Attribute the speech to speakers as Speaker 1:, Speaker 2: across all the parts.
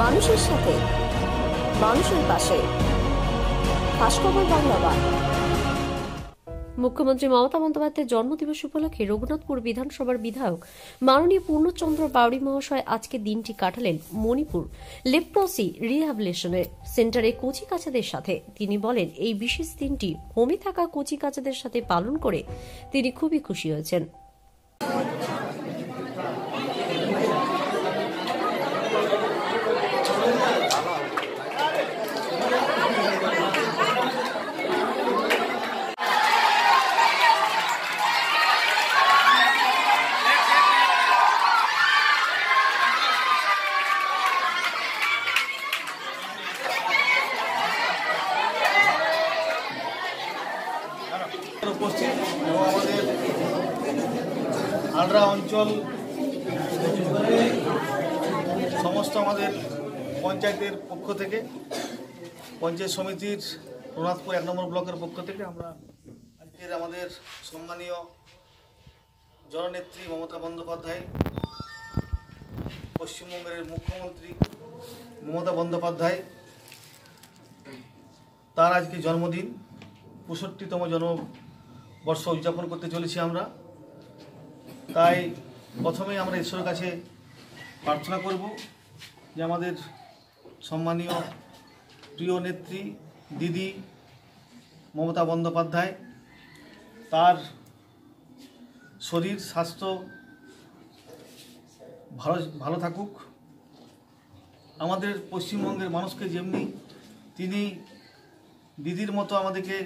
Speaker 1: মানুষের সাথে, মানুষের পাশে। খাস খবর মুখ্যমন্ত্রী মমতা বন্দ্যোপাধ্যায়ের জন্মদিবস উপলক্ষে রঘুনাথপুর বিধানসভার বিধায়ক মাননীয় পূর্ণচন্দ্র বাউরি মহাশয় আজকে দিনটি কাটালেন মণিপুর লেপ্রসি রিহ্যাবিলেশনের সেন্টারে কচি কাচাদের সাথে। তিনি বলেন, এই বিশেষ দিনটি হোমে থাকা কচি কাচাদের সাথে পালন করে তিনি খুবই খুশি হয়েছেন।
Speaker 2: উপস্থিত আমাদের আলরা অঞ্চল সমস্ত আমাদের পঞ্চায়েতের পক্ষ থেকে, পঞ্চায়েত সমিতির রঘুনাথপুর এক নম্বর ব্লকের পক্ষ থেকে আমরা আজকের আমাদের সম্মানীয় জননেত্রী মমতা বন্দ্যোপাধ্যায়, পশ্চিমবঙ্গের মুখ্যমন্ত্রী মমতা বন্দ্যোপাধ্যায়, তার আজকে জন্মদিন, পঁয়ষট্টিতম জন্মবর্ষ উদযাপন করতে চলেছি আমরা। তাই প্রথমেই আমরা ঈশ্বরের কাছে প্রার্থনা করব যে আমাদের সম্মানীয় প্রিয় নেত্রী, দিদি মমতা বন্দ্যোপাধ্যায়, তার শরীর, স্বাস্থ্য ভালো ভালো থাকুক। আমাদের পশ্চিমবঙ্গের মানুষকে যেমনি, তিনি দিদির মতো আমাদেরকে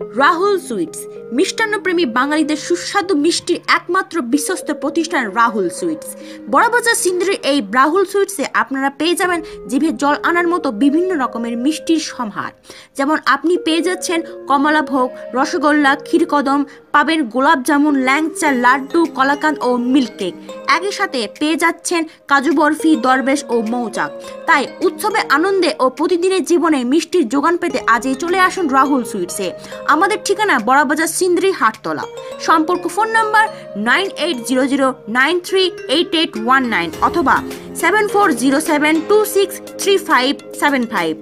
Speaker 3: রাহুল সুইটস। মিষ্টান্নপ্রেমী বাঙালিদের সুস্বাদু মিষ্টির একমাত্র বিশ্বস্ত প্রতিষ্ঠান রাহুল সুইটস। বড়বাজার সিন্দির এই রাহুল সুইটসে আপনারা পেয়ে যাবেন জিভে জল আনার মতো বিভিন্ন রকমের মিষ্টির সম্ভার। যেমন আপনি পেয়ে যাচ্ছেন কমলাভোগ রসগোল্লা, ক্ষীরকদম, পাবেন গোলাপ জামুন ল্যাংচা, লাড্ডু কলাকান্দ ও মিল্ক কেক একই সাথে পেয়ে যাচ্ছেন কাজু বরফি, দরবেশ ও মৌচাক। তাই উৎসবে আনন্দে ও প্রতিদিনের জীবনে মিষ্টির যোগান পেতে আজই চলে আসুন রাহুল সুইটসে। আমাদের ঠিকানা বড়াবাজার সিন্দ্রি হাটতলা। সম্পর্ক phone number nine eight zero zero nine three eight eight one nine অথবা seven four zero seven two six three five seven five.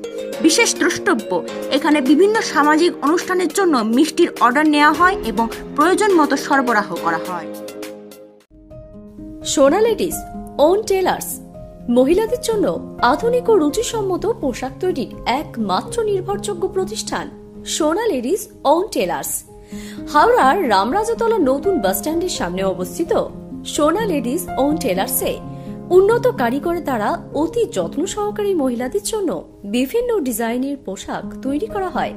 Speaker 3: বিশেষ দ্রষ্টব্য, এখানে বিভিন্ন সামাজিক অনুষ্ঠানের জন্য মিষ্টির অর্ডার নেওয়া হয় এবং প্রয়োজন মতো সরবরাহ করা হয়।
Speaker 1: সোনা লেডিস ওন টেলার্স মহিলাদের জন্য আধুনিক ও রুচিসম্মত পোশাক তৈরির একমাত্র নির্ভরযোগ্য প্রতিষ্ঠান সোনা লেডিস ওন টেলার্স হাওড়ার রামরাজাতলা নতুন বাসস্ট্যান্ডের সামনে অবস্থিত সোনা লেডিস ওন টেলার্সে উন্নত কারিগরের দ্বারা অতি যত্ন সহকারী মহিলাদের জন্য বিভিন্ন ডিজাইনের পোশাক তৈরি করা হয়।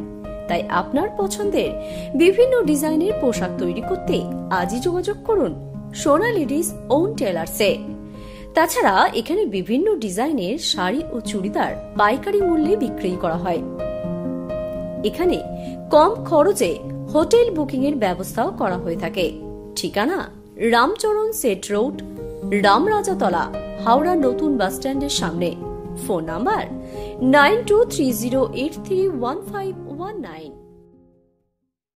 Speaker 1: তাই আপনার পছন্দের বিভিন্ন ডিজাইনের পোশাক তৈরি করতে আজই যোগাযোগ করুন সোনা লেডিস ওন টেলার্সে তাছাড়া এখানে বিভিন্ন ডিজাইনের শাড়ি ও চুড়িদার পাইকারি মূল্যে বিক্রি করা হয়। এখানে কম খরচে হোটেল বুকিং এর ব্যবস্থাও করা হয়ে থাকে। ঠিকানা রামচরণ সেট রোড, রামরাজাতলা, হাওড়া নতুন বাস স্ট্যান্ডের সামনে। Phone number nine two three zero eight three one five one nine.